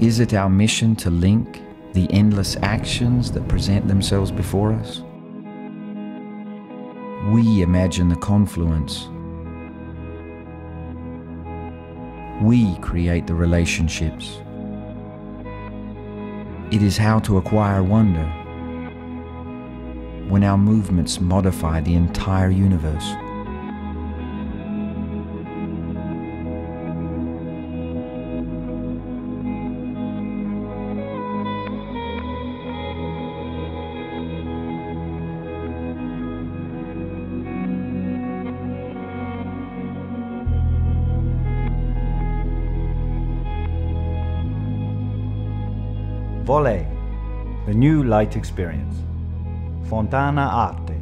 Is it our mission to link the endless actions that present themselves before us? We imagine the confluence. We create the relationships. It is how to acquire wonder when our movements modify the entire universe. Volée, the new light experience. Fontana Arte.